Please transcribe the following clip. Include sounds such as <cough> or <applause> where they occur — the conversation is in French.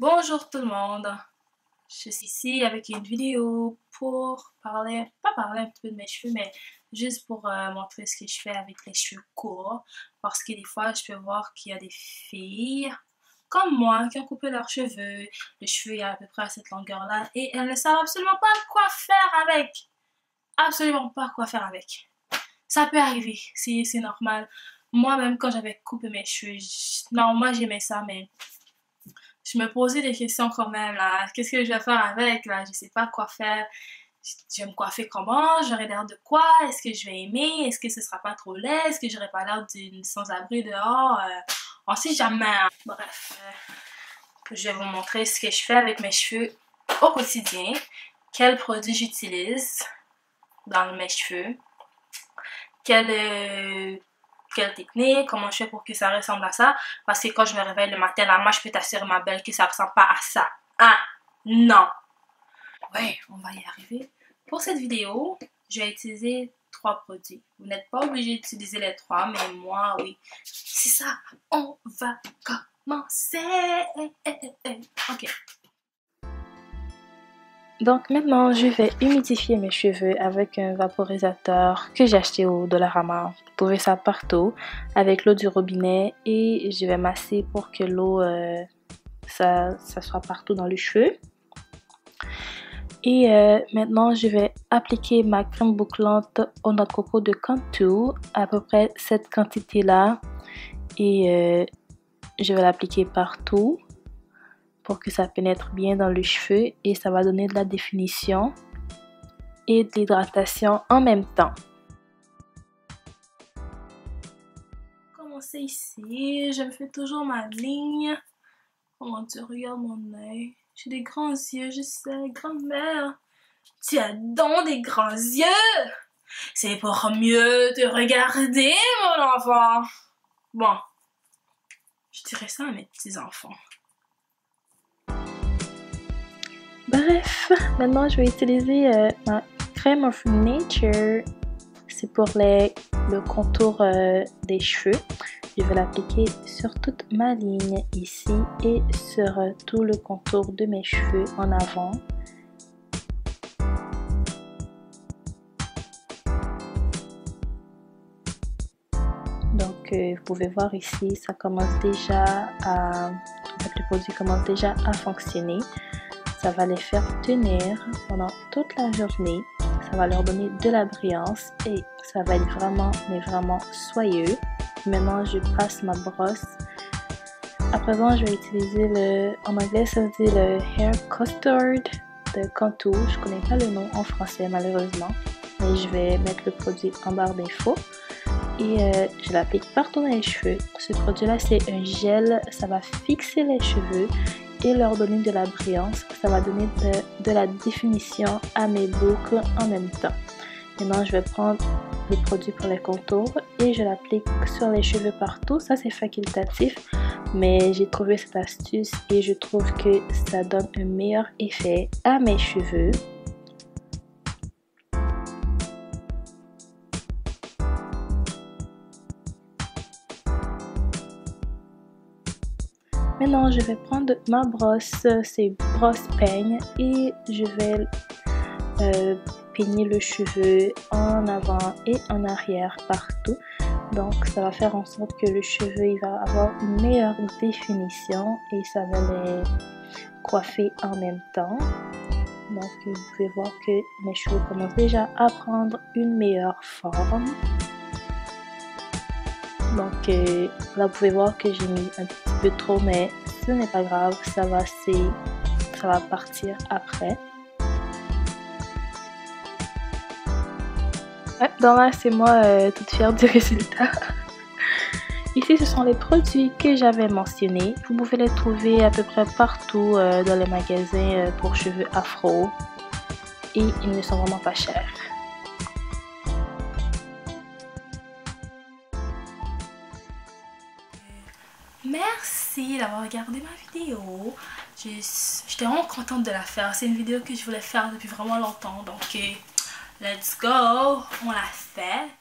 Bonjour tout le monde, je suis ici avec une vidéo pour parler, pas parler un petit peu de mes cheveux, mais juste pour euh, montrer ce que je fais avec les cheveux courts. Parce que des fois, je peux voir qu'il y a des filles comme moi qui ont coupé leurs cheveux, le cheveu est à peu près à cette longueur-là, et elles ne savent absolument pas quoi faire avec. Absolument pas quoi faire avec. Ça peut arriver, c'est normal. Moi-même, quand j'avais coupé mes cheveux, non, moi j'aimais ça, mais je me posais des questions quand même, là. Qu'est-ce que je vais faire avec, là? Je sais pas quoi faire. Je vais me coiffer comment? J'aurai l'air de quoi? Est-ce que je vais aimer? Est-ce que ce sera pas trop laid? Est-ce que j'aurai pas l'air d'une sans-abri dehors? Euh, on sait jamais. Hein. Bref. Euh, je vais vous montrer ce que je fais avec mes cheveux au quotidien. Quels produits j'utilise dans mes cheveux? Quel euh, quelle technique, comment je fais pour que ça ressemble à ça. Parce que quand je me réveille le matin, là, moi, je peux t'assurer, ma belle, que ça ressemble pas à ça. Ah, non. Ouais, on va y arriver. Pour cette vidéo, je vais utiliser trois produits. Vous n'êtes pas obligé d'utiliser les trois, mais moi, oui. C'est ça, on va commencer. Ok. Donc maintenant, je vais humidifier mes cheveux avec un vaporisateur que j'ai acheté au Dollarama. Vous trouvez ça partout avec l'eau du robinet et je vais masser pour que l'eau euh, ça, soit partout dans les cheveux. Et euh, maintenant, je vais appliquer ma crème bouclante au de coco de Cantu, à peu près cette quantité-là. Et euh, je vais l'appliquer partout pour que ça pénètre bien dans le cheveu et ça va donner de la définition et de l'hydratation en même temps. Commencer ici, je me fais toujours ma ligne. Comment tu regardes mon œil? J'ai des grands yeux, je sais, grand-mère. Tu as donc des grands yeux! C'est pour mieux te regarder, mon enfant. Bon, je dirais ça à mes petits-enfants. Bref, maintenant je vais utiliser euh, ma crème of nature. C'est pour le contour euh, des cheveux. Je vais l'appliquer sur toute ma ligne ici et sur euh, tout le contour de mes cheveux en avant. Donc vous pouvez voir ici, ça commence déjà à... le produit commence déjà à fonctionner. Ça va les faire tenir pendant toute la journée. Ça va leur donner de la brillance et ça va être vraiment, mais vraiment soyeux. Maintenant, je passe ma brosse. À présent, je vais utiliser le, en anglais, ça le Hair Custard de Cantu. Je connais pas le nom en français, malheureusement. Mais je vais mettre le produit en barre d'infos et euh, je l'applique partout dans les cheveux. Ce produit là c'est un gel, ça va fixer les cheveux et leur donner de la brillance. Ça va donner de, la définition à mes boucles en même temps. Maintenant, je vais prendre le produit pour les contours et je l'applique sur les cheveux partout. Ça, c'est facultatif, mais j'ai trouvé cette astuce et je trouve que ça donne un meilleur effet à mes cheveux. Maintenant, je vais prendre ma brosse, c'est brosse peigne, et je vais euh, peigner le cheveu en avant et en arrière partout. Donc, ça va faire en sorte que le cheveu il va avoir une meilleure définition et ça va les coiffer en même temps. Donc, vous pouvez voir que mes cheveux commencent déjà à prendre une meilleure forme. Donc euh, là, vous pouvez voir que j'ai mis un trop, mais ce n'est pas grave, ça va, ça va partir après. Ouais, dans là, c'est moi euh, toute fière du <laughs> résultat. Ici, ce sont les produits que j'avais mentionnés. Vous pouvez les trouver à peu près partout euh, dans les magasins pour cheveux afro. Et ils ne sont vraiment pas chers. Merci d'avoir regardé ma vidéo. J'étais vraiment contente de la faire. C'est une vidéo que je voulais faire depuis vraiment longtemps. Donc, euh, let's go. On l'a fait.